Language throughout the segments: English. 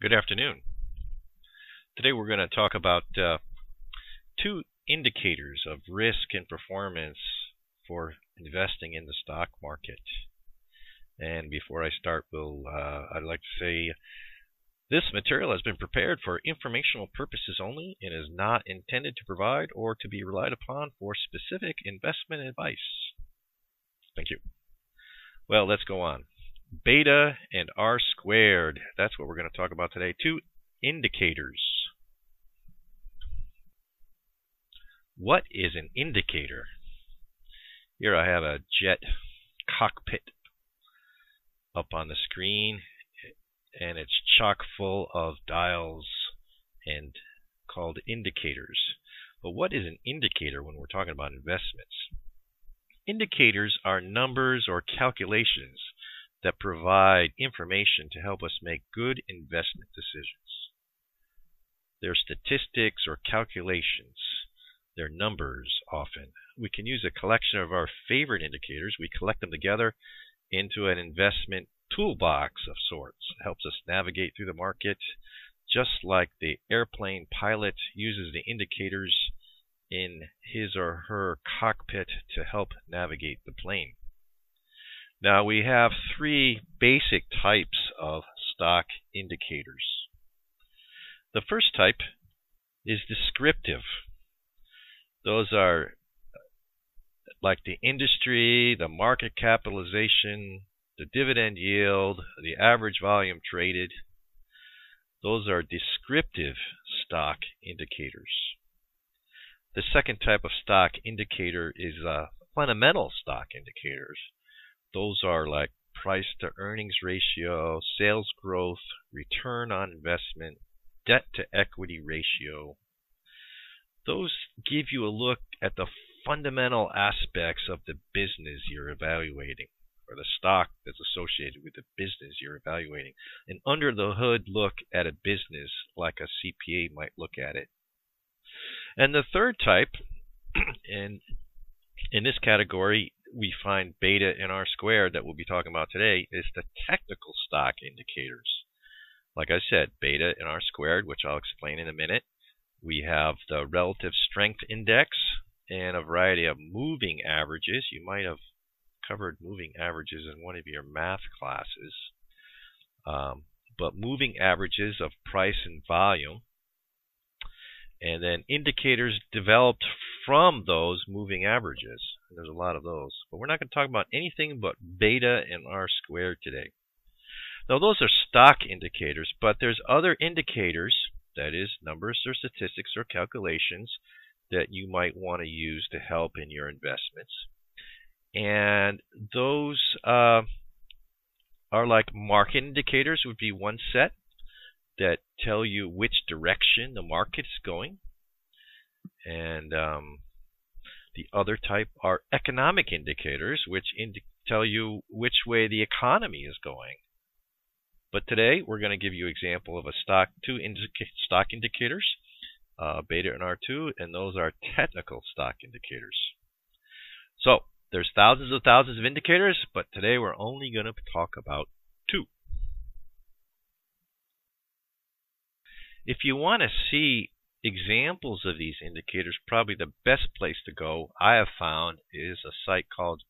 Good afternoon. Today we're going to talk about uh, two indicators of risk and performance for investing in the stock market. And before I start, we'll, uh, I'd like to say this material has been prepared for informational purposes only and is not intended to provide or to be relied upon for specific investment advice. Thank you. Well, let's go on beta and R squared. That's what we're going to talk about today. Two indicators. What is an indicator? Here I have a jet cockpit up on the screen and it's chock full of dials and called indicators. But what is an indicator when we're talking about investments? Indicators are numbers or calculations that provide information to help us make good investment decisions. They're statistics or calculations. They're numbers often. We can use a collection of our favorite indicators. We collect them together into an investment toolbox of sorts. It helps us navigate through the market just like the airplane pilot uses the indicators in his or her cockpit to help navigate the plane. Now we have three basic types of stock indicators. The first type is descriptive. Those are like the industry, the market capitalization, the dividend yield, the average volume traded. Those are descriptive stock indicators. The second type of stock indicator is uh, fundamental stock indicators. Those are like price to earnings ratio, sales growth, return on investment, debt to equity ratio. Those give you a look at the fundamental aspects of the business you're evaluating or the stock that's associated with the business you're evaluating. An under the hood look at a business like a CPA might look at it. And the third type, and in this category, we find beta in R squared that we'll be talking about today is the technical stock indicators. Like I said, beta in R squared, which I'll explain in a minute. We have the relative strength index and a variety of moving averages. You might have covered moving averages in one of your math classes. Um, but moving averages of price and volume. And then indicators developed from those moving averages. There's a lot of those. But we're not going to talk about anything but beta and R squared today. Now those are stock indicators, but there's other indicators, that is numbers or statistics or calculations that you might want to use to help in your investments. And those uh, are like market indicators would be one set that tell you which direction the market is going. And um, the other type are economic indicators, which tell you which way the economy is going. But today we're going to give you an example of a stock two indica stock indicators, uh, beta and R2, and those are technical stock indicators. So there's thousands of thousands of indicators, but today we're only going to talk about two. If you want to see examples of these indicators, probably the best place to go I have found is a site called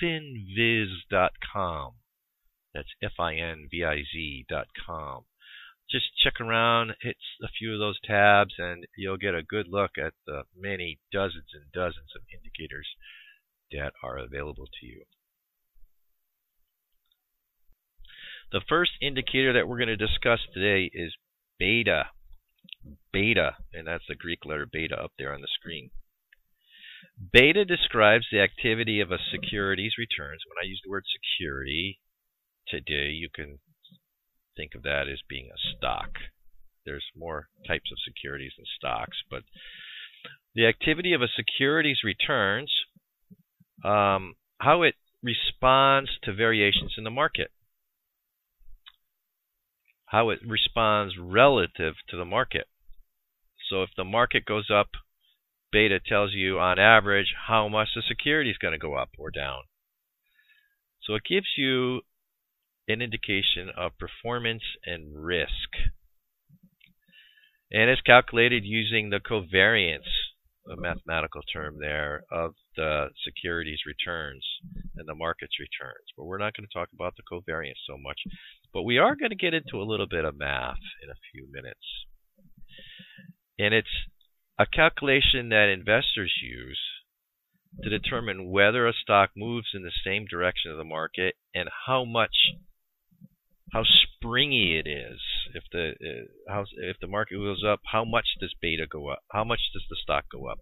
finviz.com. That's F-I-N-V-I-Z.com. Just check around, hit a few of those tabs, and you'll get a good look at the many dozens and dozens of indicators that are available to you. The first indicator that we're going to discuss today is beta beta, and that's the Greek letter beta up there on the screen. Beta describes the activity of a security's returns. When I use the word security today, you can think of that as being a stock. There's more types of securities than stocks, but the activity of a security's returns, um, how it responds to variations in the market how it responds relative to the market. So if the market goes up, beta tells you on average how much the security is going to go up or down. So it gives you an indication of performance and risk And it's calculated using the covariance, a mathematical term there, of the securities returns and the market's returns. But we're not going to talk about the covariance so much. But we are going to get into a little bit of math in a few minutes. And it's a calculation that investors use to determine whether a stock moves in the same direction of the market and how much how springy it is. If the uh, how if the market goes up, how much does beta go up? How much does the stock go up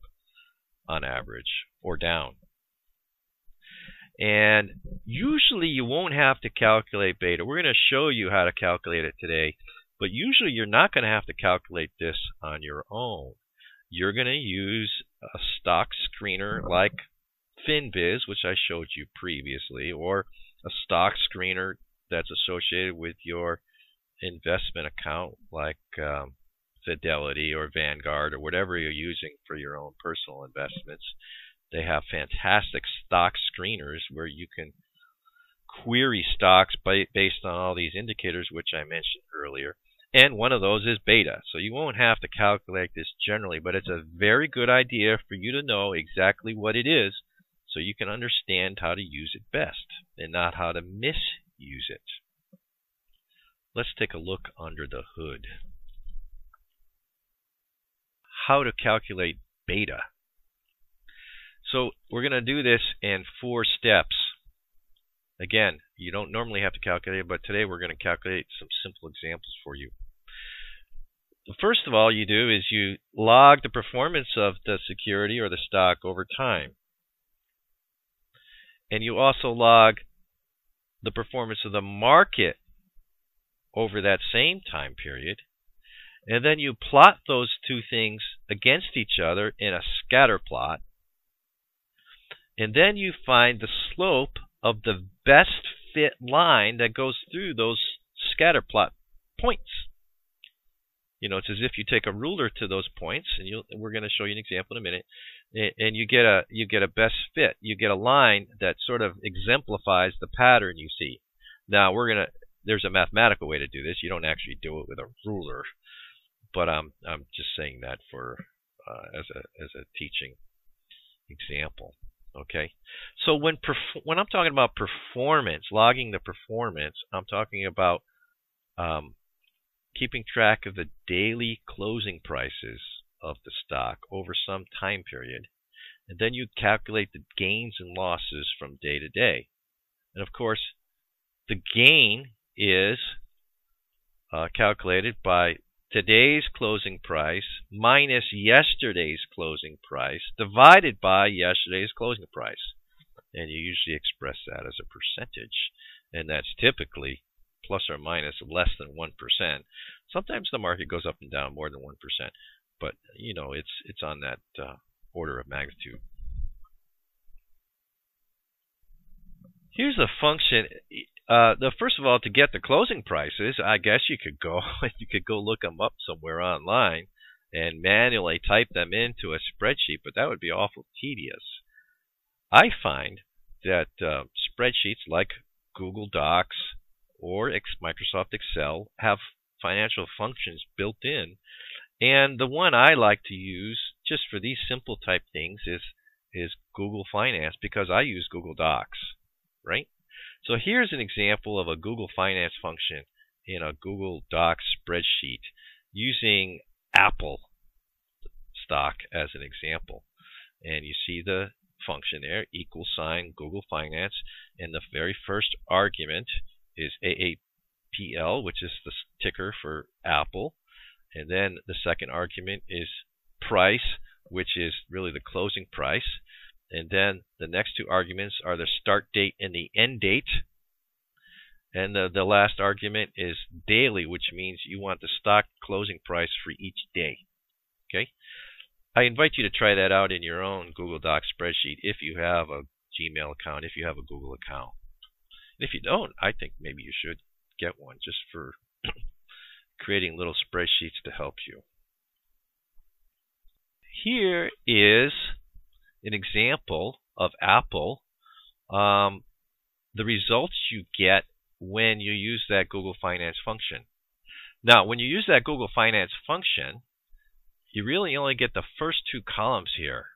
on average or down? And usually you won't have to calculate beta. We're going to show you how to calculate it today, but usually you're not going to have to calculate this on your own. You're going to use a stock screener like FinViz, which I showed you previously, or a stock screener that's associated with your investment account like um, Fidelity or Vanguard or whatever you're using for your own personal investments. They have fantastic stock screeners where you can query stocks by, based on all these indicators which I mentioned earlier. And one of those is beta. So you won't have to calculate this generally, but it's a very good idea for you to know exactly what it is so you can understand how to use it best and not how to misuse it. Let's take a look under the hood. How to calculate beta. So we're going to do this in four steps. Again, you don't normally have to calculate it, but today we're going to calculate some simple examples for you. First of all, you do is you log the performance of the security or the stock over time. And you also log the performance of the market over that same time period. And then you plot those two things against each other in a scatter plot. And then you find the slope of the best fit line that goes through those scatter plot points. You know, it's as if you take a ruler to those points, and you we're going to show you an example in a minute, and you get a you get a best fit. You get a line that sort of exemplifies the pattern you see. Now we're gonna there's a mathematical way to do this. You don't actually do it with a ruler, but I'm I'm just saying that for uh, as a as a teaching example. Okay, so when when I'm talking about performance, logging the performance, I'm talking about um, keeping track of the daily closing prices of the stock over some time period, and then you calculate the gains and losses from day to day. And of course, the gain is uh, calculated by today's closing price minus yesterday's closing price divided by yesterday's closing price. And you usually express that as a percentage. And that's typically plus or minus less than 1%. Sometimes the market goes up and down more than 1%, but you know, it's it's on that uh, order of magnitude. Here's a function. Uh, the first of all, to get the closing prices, I guess you could go you could go look them up somewhere online and manually type them into a spreadsheet, but that would be awful tedious. I find that uh, spreadsheets like Google Docs or Microsoft Excel have financial functions built in. And the one I like to use just for these simple type things is is Google Finance because I use Google Docs, right? So here's an example of a Google Finance function in a Google Docs spreadsheet using Apple stock as an example. And you see the function there, equal sign Google Finance, and the very first argument is AAPL, which is the ticker for Apple. And then the second argument is price, which is really the closing price. And then the next two arguments are the start date and the end date. And the, the last argument is daily, which means you want the stock closing price for each day. Okay? I invite you to try that out in your own Google Docs spreadsheet if you have a Gmail account, if you have a Google account. If you don't, I think maybe you should get one just for creating little spreadsheets to help you. Here is an example of Apple. Um, the results you get when you use that Google Finance function. Now, when you use that Google Finance function, you really only get the first two columns here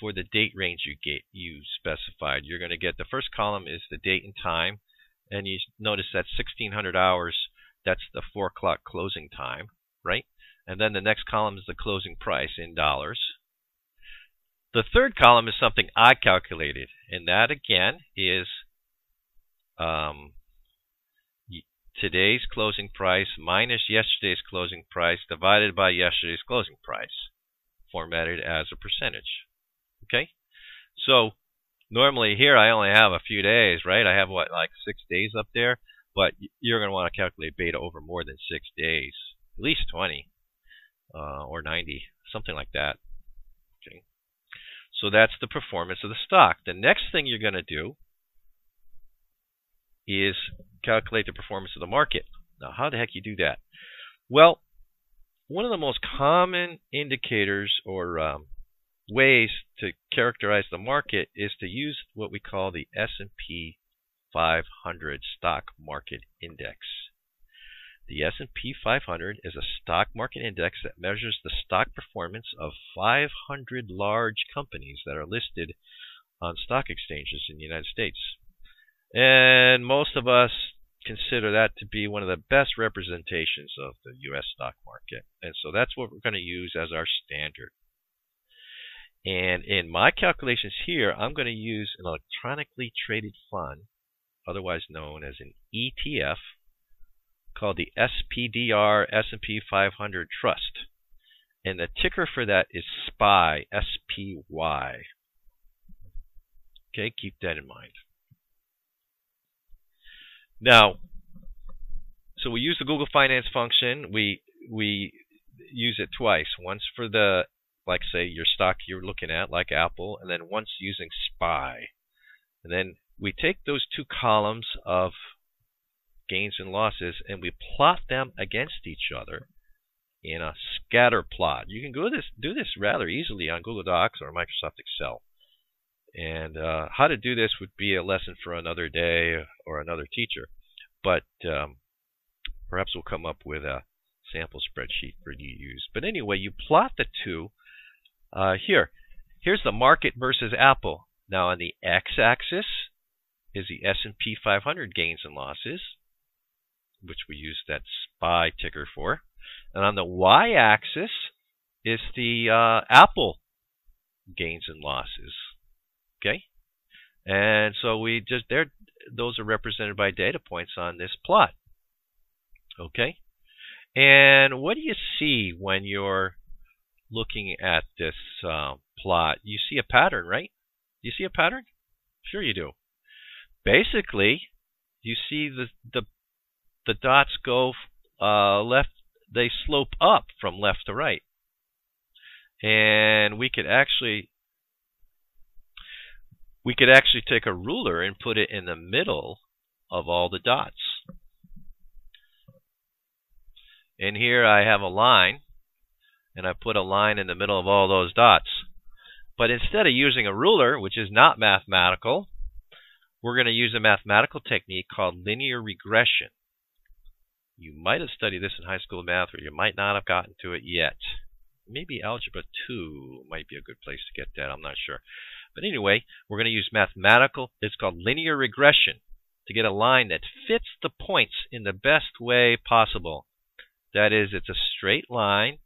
for the date range you get you specified. You're going to get the first column is the date and time, and you notice that 1600 hours. That's the four o'clock closing time, right? And then the next column is the closing price in dollars. The third column is something I calculated, and that again is um, today's closing price minus yesterday's closing price divided by yesterday's closing price, formatted as a percentage. Okay? So normally here I only have a few days, right? I have what, like six days up there? But you're going to want to calculate beta over more than six days, at least 20 uh, or 90, something like that. So that's the performance of the stock. The next thing you're going to do is calculate the performance of the market. Now, how the heck you do that? Well, one of the most common indicators or um, ways to characterize the market is to use what we call the S&P 500 stock market index. The S&P 500 is a stock market index that measures the stock performance of 500 large companies that are listed on stock exchanges in the United States. And most of us consider that to be one of the best representations of the US stock market. And so that's what we're going to use as our standard. And in my calculations here, I'm going to use an electronically traded fund, otherwise known as an ETF, called the SPDR S&P 500 Trust. And the ticker for that is SPY, S-P-Y. Okay, keep that in mind. Now, so we use the Google Finance function. We we use it twice. Once for the like say your stock you're looking at, like Apple, and then once using SPY. And then we take those two columns of gains and losses and we plot them against each other in a scatter plot. You can go this do this rather easily on Google Docs or Microsoft Excel. And uh, how to do this would be a lesson for another day or another teacher. But um, perhaps we'll come up with a sample spreadsheet for you to use. But anyway, you plot the two uh, here. Here's the market versus Apple. Now on the x-axis is the S&P 500 gains and losses, which we use that SPY ticker for. And on the y-axis is the uh, Apple gains and losses. Okay? And so we just there those are represented by data points on this plot. Okay? And what do you see when you're looking at this uh, plot? You see a pattern, right? You see a pattern? Sure you do. Basically, you see the the the dots go uh, left. They slope up from left to right, and we could actually we could actually take a ruler and put it in the middle of all the dots. And here I have a line, and I put a line in the middle of all those dots. But instead of using a ruler, which is not mathematical, we're going to use a mathematical technique called linear regression. You might have studied this in high school math, or you might not have gotten to it yet. Maybe Algebra 2 might be a good place to get that, I'm not sure. But anyway, we're going to use mathematical, it's called linear regression, to get a line that fits the points in the best way possible. That is, it's a straight line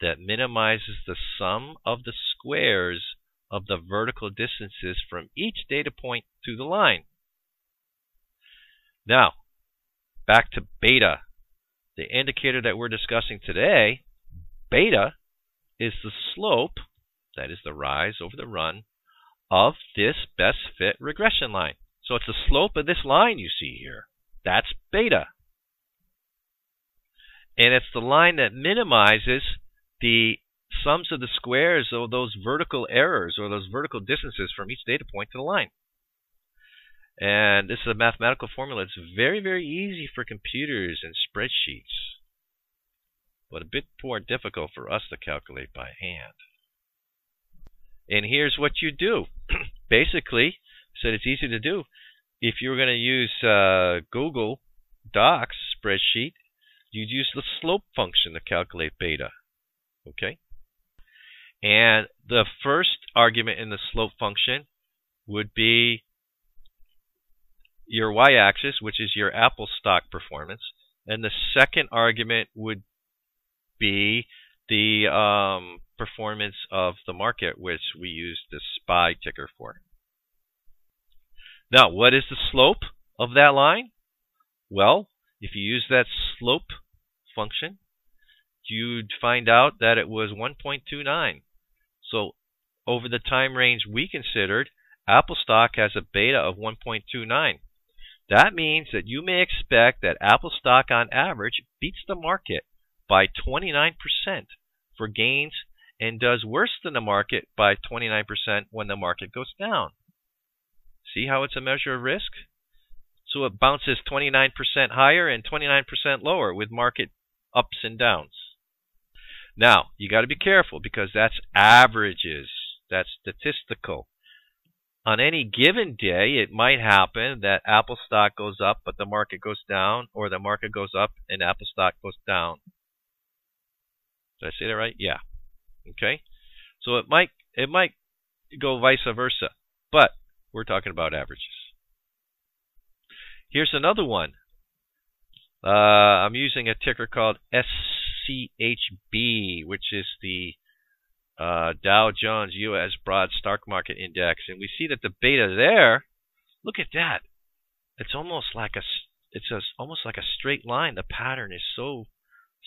that minimizes the sum of the squares of the vertical distances from each data point to the line. Now, back to beta. The indicator that we're discussing today, beta, is the slope, that is the rise over the run, of this best fit regression line. So it's the slope of this line you see here. That's beta. And it's the line that minimizes the sums of the squares of those vertical errors or those vertical distances from each data point to the line. And this is a mathematical formula. It's very, very easy for computers and spreadsheets, but a bit more difficult for us to calculate by hand. And here's what you do. Basically, said it's easy to do. If you're going to use uh, Google Docs spreadsheet, you'd use the slope function to calculate beta. Okay? And the first argument in the slope function would be your y-axis, which is your Apple stock performance. And the second argument would be the um, performance of the market, which we use the SPY ticker for. Now, what is the slope of that line? Well, if you use that slope function, you'd find out that it was 1.29. So over the time range we considered, Apple stock has a beta of 1.29. That means that you may expect that Apple stock on average beats the market by 29% for gains and does worse than the market by 29% when the market goes down. See how it's a measure of risk? So it bounces 29% higher and 29% lower with market ups and downs. Now, you got to be careful because that's averages. That's statistical. On any given day, it might happen that Apple stock goes up but the market goes down, or the market goes up and Apple stock goes down. Did I say that right? Yeah. Okay. So it might it might go vice versa, but we're talking about averages. Here's another one. Uh, I'm using a ticker called SCHB, which is the uh, Dow Jones U.S. Broad Stock Market Index, and we see that the beta there. Look at that. It's almost like a it's a, almost like a straight line. The pattern is so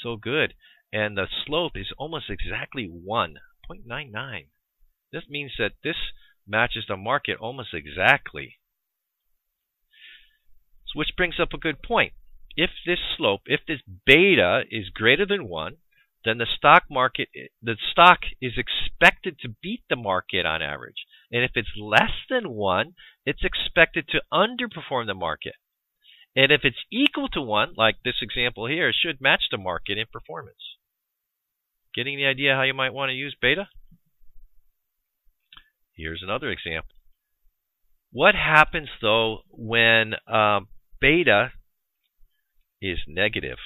so good and the slope is almost exactly 1.99. This means that this matches the market almost exactly. So which brings up a good point. If this slope, if this beta is greater than 1, then the stock market the stock is expected to beat the market on average. And if it's less than 1, it's expected to underperform the market. And if it's equal to 1, like this example here, it should match the market in performance. Getting the idea how you might want to use beta? Here's another example. What happens though when um, beta is negative?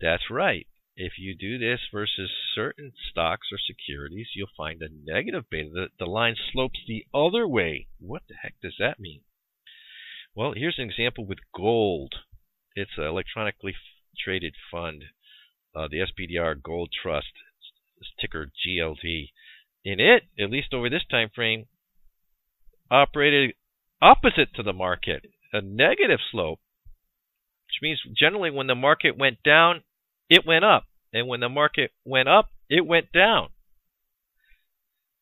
That's right. If you do this versus certain stocks or securities, you'll find a negative beta. The, the line slopes the other way. What the heck does that mean? Well, here's an example with gold. It's an electronically traded fund uh, the SPDR Gold Trust, ticker GLD. In it, at least over this time frame, operated opposite to the market, a negative slope, which means generally when the market went down, it went up, and when the market went up, it went down.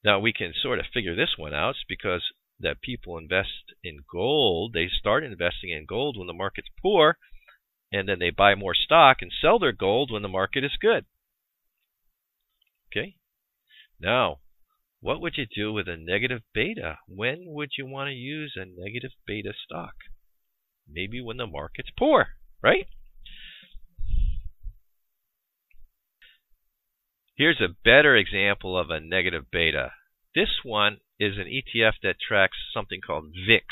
Now we can sort of figure this one out because that people invest in gold, they start investing in gold when the market's poor, and then they buy more stock and sell their gold when the market is good. Okay? Now, what would you do with a negative beta? When would you want to use a negative beta stock? Maybe when the market's poor, right? Here's a better example of a negative beta. This one is an ETF that tracks something called VIX,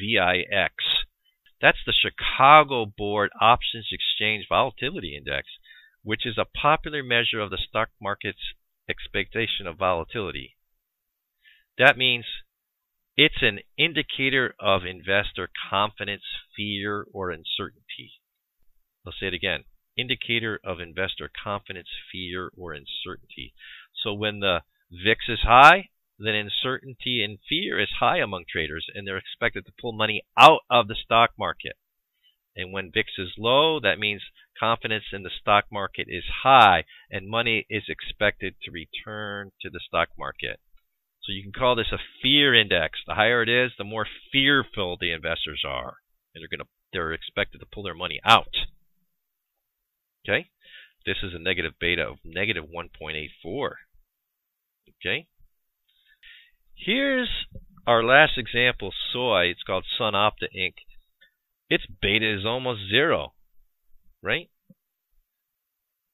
V-I-X. That's the Chicago Board Options Exchange Volatility Index, which is a popular measure of the stock market's expectation of volatility. That means it's an indicator of investor confidence, fear, or uncertainty. I'll say it again. Indicator of investor confidence, fear, or uncertainty. So when the VIX is high, then uncertainty and fear is high among traders, and they're expected to pull money out of the stock market. And when VIX is low, that means confidence in the stock market is high, and money is expected to return to the stock market. So you can call this a fear index. The higher it is, the more fearful the investors are, and they're going to they're expected to pull their money out. Okay, this is a negative beta of negative 1.84. Okay, Here's our last example, soy. It's called SunOpta Inc. Its beta is almost zero, right?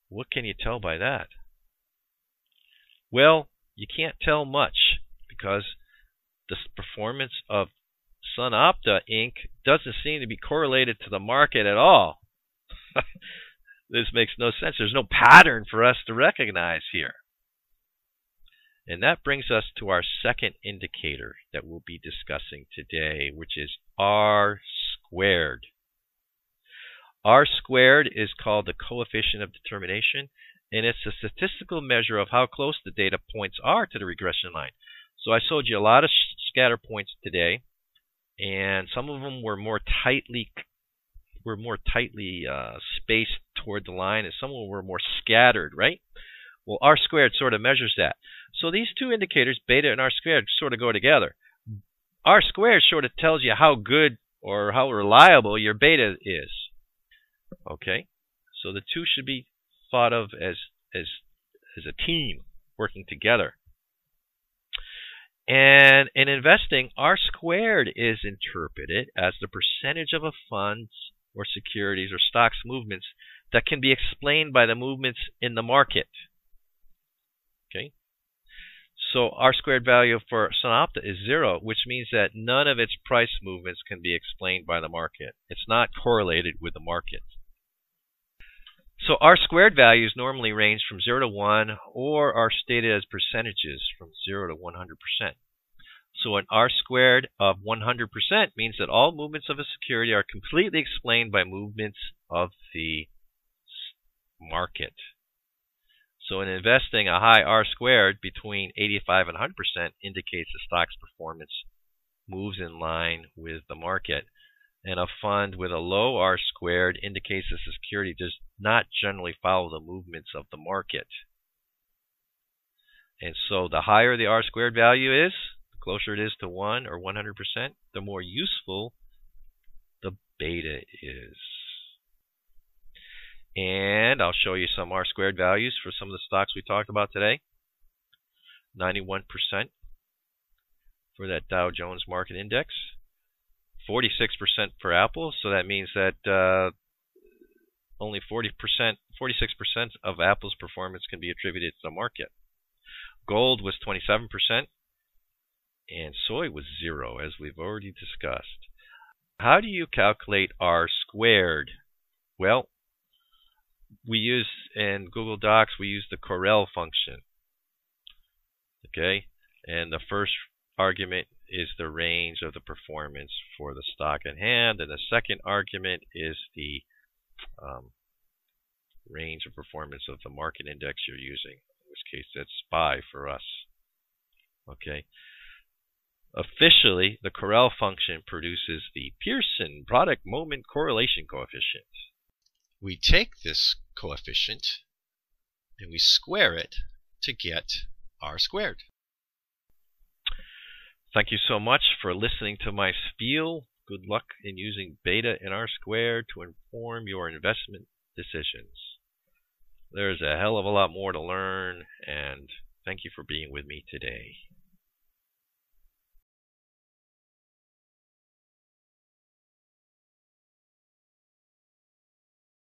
What can you tell by that? Well, you can't tell much because the performance of SunOpta Inc. doesn't seem to be correlated to the market at all. this makes no sense. There's no pattern for us to recognize here. And that brings us to our second indicator that we'll be discussing today, which is R squared. R squared is called the coefficient of determination, and it's a statistical measure of how close the data points are to the regression line. So I showed you a lot of scatter points today, and some of them were more tightly were more tightly uh, spaced toward the line, and some of them were more scattered, right? Well, R squared sort of measures that. So these two indicators, beta and R squared, sort of go together. R squared sort of tells you how good or how reliable your beta is. Okay, so the two should be thought of as as as a team working together. And in investing, R squared is interpreted as the percentage of a fund's or securities or stocks movements that can be explained by the movements in the market. Okay. So R squared value for SunOpta is zero, which means that none of its price movements can be explained by the market. It's not correlated with the market. So R squared values normally range from 0 to 1 or are stated as percentages from 0 to 100%. So an R squared of 100% means that all movements of a security are completely explained by movements of the market. So in investing, a high R squared between 85 and 100% indicates the stock's performance moves in line with the market. And a fund with a low R squared indicates the security does not generally follow the movements of the market. And so the higher the R squared value is, the closer it is to 1 or 100%, the more useful the beta is. And I'll show you some R squared values for some of the stocks we talked about today. 91% for that Dow Jones Market Index. 46% for Apple, so that means that uh, only 40%, 46% of Apple's performance can be attributed to the market. Gold was 27%, and soy was zero, as we've already discussed. How do you calculate R squared? Well, we use in Google Docs, we use the CORREL function. Okay, and the first argument is the range of the performance for the stock in hand, and the second argument is the um, range of performance of the market index you're using. In this case, that's SPY for us. Okay. Officially, the CORREL function produces the Pearson product moment correlation coefficient. We take this coefficient and we square it to get r squared. Thank you so much for listening to my spiel. Good luck in using beta and R squared to inform your investment decisions. There's a hell of a lot more to learn, and thank you for being with me today.